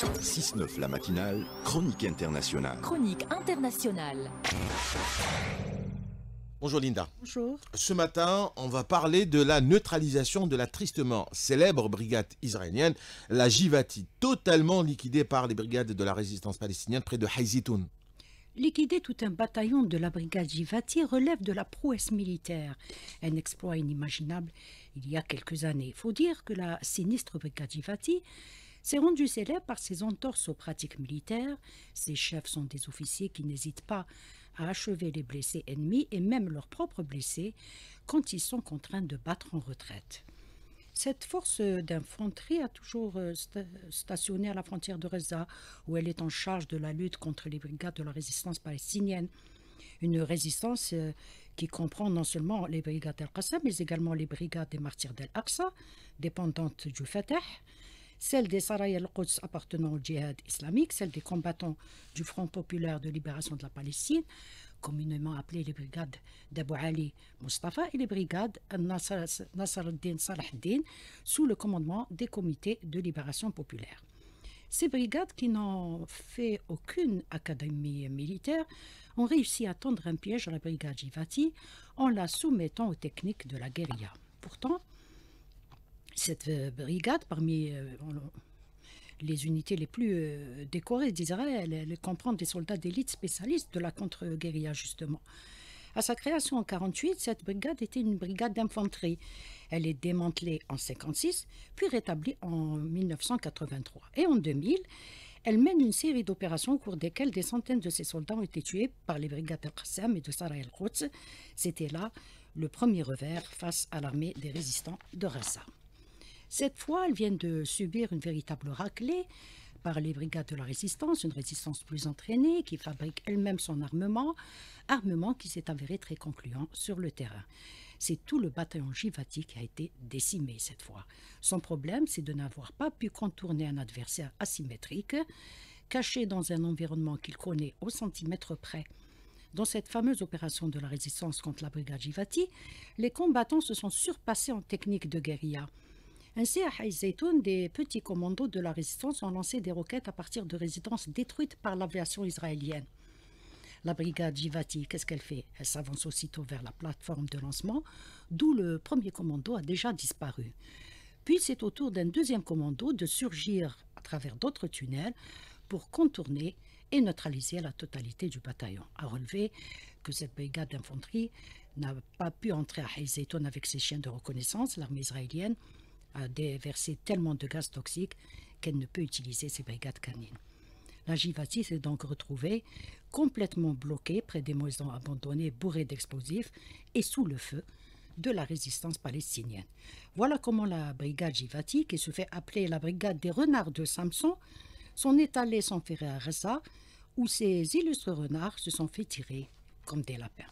6-9 la matinale, chronique internationale. Chronique internationale. Bonjour Linda. Bonjour. Ce matin, on va parler de la neutralisation de la tristement célèbre brigade israélienne, la Jivati, totalement liquidée par les brigades de la résistance palestinienne près de Haïzitoun. Liquider tout un bataillon de la brigade Jivati relève de la prouesse militaire, un exploit inimaginable il y a quelques années. Il faut dire que la sinistre brigade Jivati s'est rendue célèbre par ses entorses aux pratiques militaires. Ses chefs sont des officiers qui n'hésitent pas à achever les blessés ennemis et même leurs propres blessés quand ils sont contraints de battre en retraite. Cette force d'infanterie a toujours euh, stationné à la frontière de Reza, où elle est en charge de la lutte contre les brigades de la résistance palestinienne. Une résistance euh, qui comprend non seulement les brigades d'Al-Qassam, mais également les brigades des martyrs d'Al-Aqsa, dépendantes du Fatah, celles des Saraya al-Quds appartenant au djihad islamique, celles des combattants du Front populaire de libération de la Palestine, communément appelées les brigades d'Abu Ali Mustafa et les brigades Nasr al-Din Salah din sous le commandement des comités de libération populaire. Ces brigades, qui n'ont fait aucune académie militaire, ont réussi à tendre un piège à la brigade Jivati en la soumettant aux techniques de la guérilla. Pourtant, cette euh, brigade, parmi euh, les unités les plus euh, décorées d'Israël. Elle comprend des soldats d'élite spécialistes de la contre-guérilla, justement. À sa création en 1948, cette brigade était une brigade d'infanterie. Elle est démantelée en 1956, puis rétablie en 1983. Et en 2000, elle mène une série d'opérations au cours desquelles des centaines de ses soldats ont été tués par les brigades de Qassam et de Sarah el-Quds. C'était là le premier revers face à l'armée des résistants de Rassa. Cette fois, elles viennent de subir une véritable raclée par les brigades de la résistance, une résistance plus entraînée qui fabrique elle-même son armement, armement qui s'est avéré très concluant sur le terrain. C'est tout le bataillon Givati qui a été décimé cette fois. Son problème, c'est de n'avoir pas pu contourner un adversaire asymétrique, caché dans un environnement qu'il connaît au centimètre près. Dans cette fameuse opération de la résistance contre la brigade Givati, les combattants se sont surpassés en technique de guérilla. Ainsi, à Haïzetoun, des petits commandos de la résistance ont lancé des roquettes à partir de résidences détruites par l'aviation israélienne. La brigade Jivati, qu'est-ce qu'elle fait? Elle s'avance aussitôt vers la plateforme de lancement, d'où le premier commando a déjà disparu. Puis c'est au tour d'un deuxième commando de surgir à travers d'autres tunnels pour contourner et neutraliser la totalité du bataillon. À relever que cette brigade d'infanterie n'a pas pu entrer à Haïzetoun avec ses chiens de reconnaissance, l'armée israélienne, a déversé tellement de gaz toxiques qu'elle ne peut utiliser ses brigades canines. La Givati s'est donc retrouvée complètement bloquée près des maisons abandonnées bourrées d'explosifs et sous le feu de la résistance palestinienne. Voilà comment la brigade Givati, qui se fait appeler la brigade des renards de Samson, s'en est allée s'enferrer à Reza, où ces illustres renards se sont fait tirer comme des lapins.